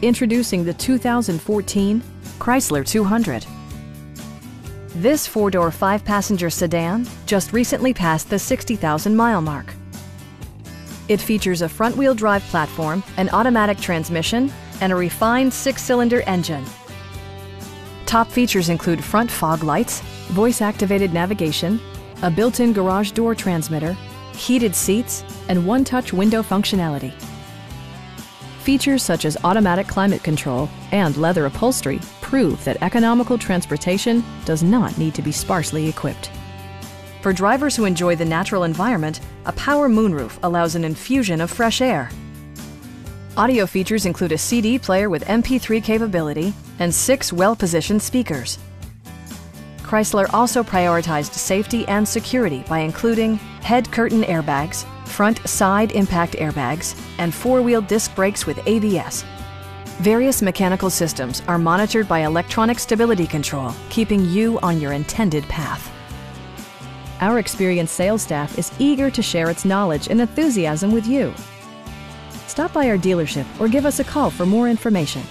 Introducing the 2014 Chrysler 200. This four-door, five-passenger sedan just recently passed the 60,000 mile mark. It features a front-wheel drive platform, an automatic transmission, and a refined six-cylinder engine. Top features include front fog lights, voice-activated navigation, a built-in garage door transmitter, heated seats, and one-touch window functionality. Features such as automatic climate control and leather upholstery prove that economical transportation does not need to be sparsely equipped. For drivers who enjoy the natural environment, a power moonroof allows an infusion of fresh air. Audio features include a CD player with MP3 capability and six well-positioned speakers. Chrysler also prioritized safety and security by including head curtain airbags, front side impact airbags, and four-wheel disc brakes with ABS. Various mechanical systems are monitored by electronic stability control, keeping you on your intended path. Our experienced sales staff is eager to share its knowledge and enthusiasm with you. Stop by our dealership or give us a call for more information.